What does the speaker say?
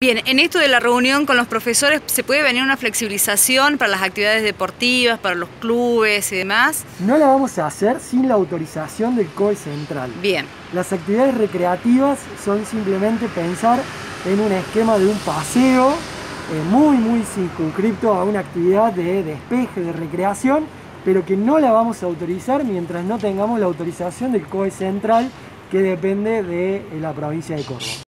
Bien, en esto de la reunión con los profesores, ¿se puede venir una flexibilización para las actividades deportivas, para los clubes y demás? No la vamos a hacer sin la autorización del COE central. Bien. Las actividades recreativas son simplemente pensar en un esquema de un paseo eh, muy, muy circunscripto a una actividad de despeje, de recreación, pero que no la vamos a autorizar mientras no tengamos la autorización del COE central que depende de eh, la provincia de Córdoba.